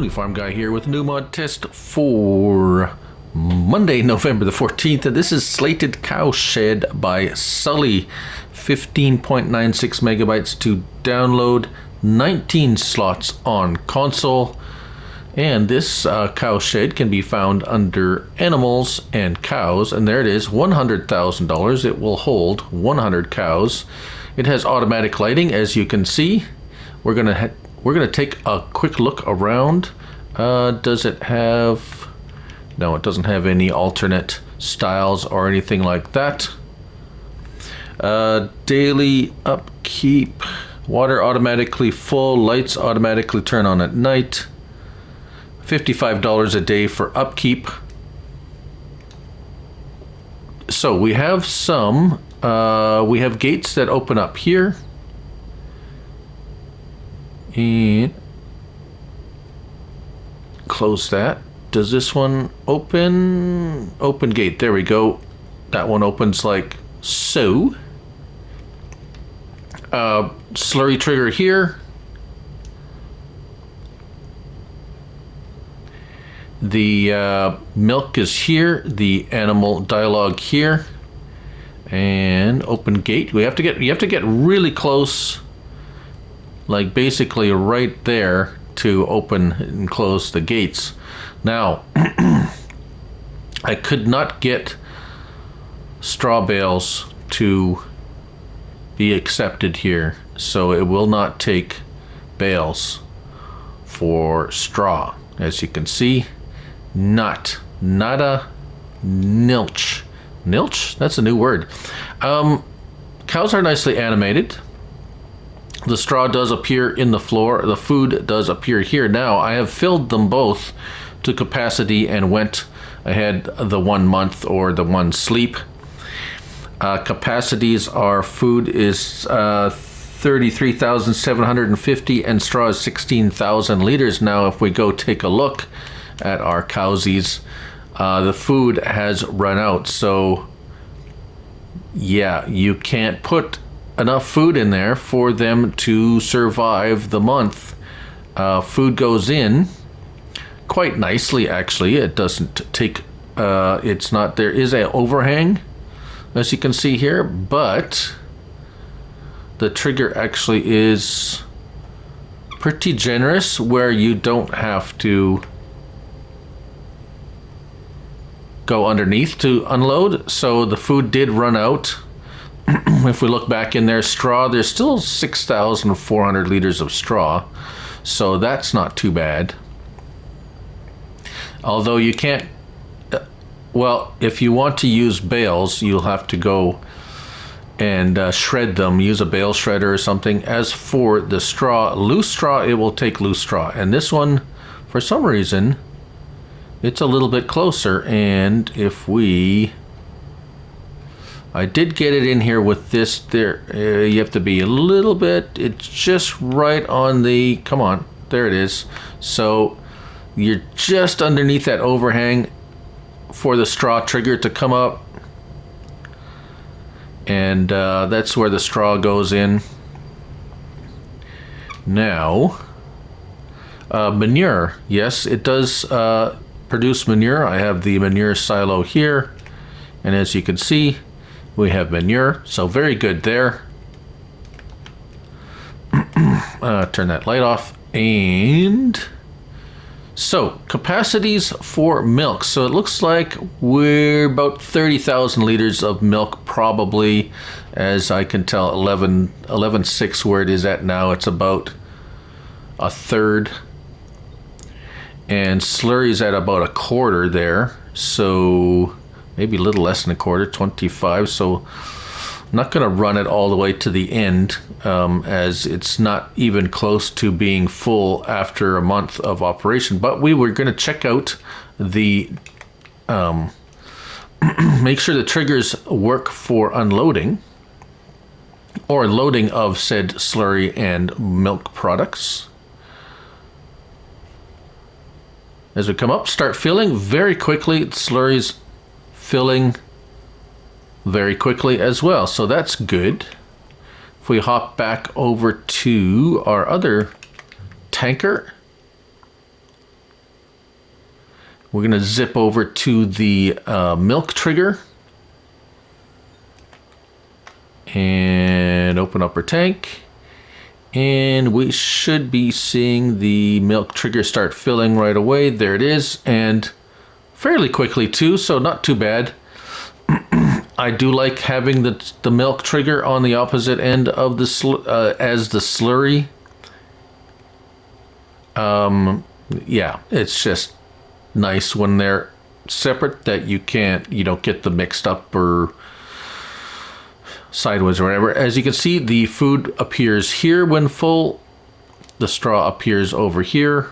Looney Farm Guy here with a new mod test for Monday, November the 14th. And this is Slatted Cowshed by Sully. 15.96 megabytes to download, 19 slots on console. And this uh, cowshed can be found under animals and cows. And there it is $100,000. It will hold 100 cows. It has automatic lighting, as you can see. We're going to we're going to take a quick look around. Uh, does it have... No, it doesn't have any alternate styles or anything like that. Uh, daily upkeep. Water automatically full. Lights automatically turn on at night. $55 a day for upkeep. So we have some. Uh, we have gates that open up here and close that. Does this one open? Open gate. There we go. That one opens like so. Uh, slurry trigger here. The uh, milk is here. The animal dialogue here. And open gate. We have to get. You have to get really close like basically right there to open and close the gates. Now, I could not get straw bales to be accepted here, so it will not take bales for straw. As you can see, not, nada, nilch. Nilch? That's a new word. Um, cows are nicely animated the straw does appear in the floor. The food does appear here. Now i have filled them both to capacity and went ahead the one month or the one sleep. Uh, capacities are food is uh, 33,750 and straw is 16,000 liters. Now if we go take a look at our cowsies uh, the food has run out. So yeah you can't put enough food in there for them to survive the month. Uh, food goes in quite nicely, actually. It doesn't take, uh, it's not, there is an overhang, as you can see here, but the trigger actually is pretty generous where you don't have to go underneath to unload. So the food did run out if we look back in there, straw, there's still 6,400 liters of straw, so that's not too bad. Although you can't, uh, well, if you want to use bales, you'll have to go and uh, shred them, use a bale shredder or something. As for the straw, loose straw, it will take loose straw. And this one, for some reason, it's a little bit closer. And if we I did get it in here with this there. Uh, you have to be a little bit, it's just right on the, come on, there it is. So you're just underneath that overhang for the straw trigger to come up. And uh, that's where the straw goes in. Now, uh, manure. Yes, it does uh, produce manure. I have the manure silo here. And as you can see, we have manure, so very good there. uh, turn that light off. And so capacities for milk. So it looks like we're about 30,000 liters of milk probably. As I can tell, 11, 11.6 where it is at now, it's about a third. And slurry's at about a quarter there. So maybe a little less than a quarter, 25. So I'm not going to run it all the way to the end um, as it's not even close to being full after a month of operation. But we were going to check out the, um, make sure the triggers work for unloading or loading of said slurry and milk products. As we come up, start filling very quickly. Slurries filling very quickly as well. So that's good. If we hop back over to our other tanker, We're going to zip over to the uh, milk trigger and open up our tank. And we should be seeing the milk trigger start filling right away. There it is. And fairly quickly too, so not too bad. I do like having the, the milk trigger on the opposite end of the uh, as the slurry. Um, yeah, it's just nice when they're separate that you can't you don't get them mixed up or sideways or whatever. As you can see, the food appears here when full. The straw appears over here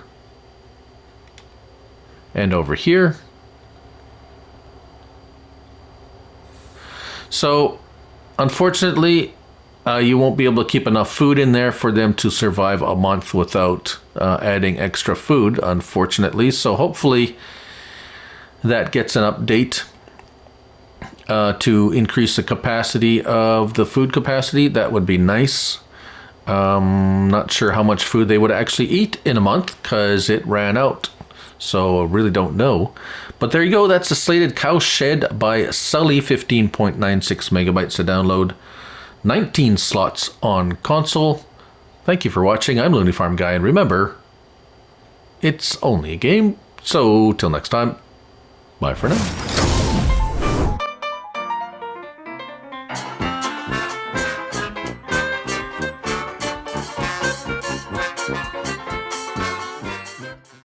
and over here. So, unfortunately, uh, you won't be able to keep enough food in there for them to survive a month without uh, adding extra food, unfortunately. So, hopefully, that gets an update uh, to increase the capacity of the food capacity. That would be nice. Um, not sure how much food they would actually eat in a month because it ran out. So I really don't know. But there you go. That's the slatted cow shed by Sully, 15.96 megabytes to download, 19 slots on console. Thank you for watching. I'm Looney Farm Guy, and remember, it's only a game. So till next time, bye for now.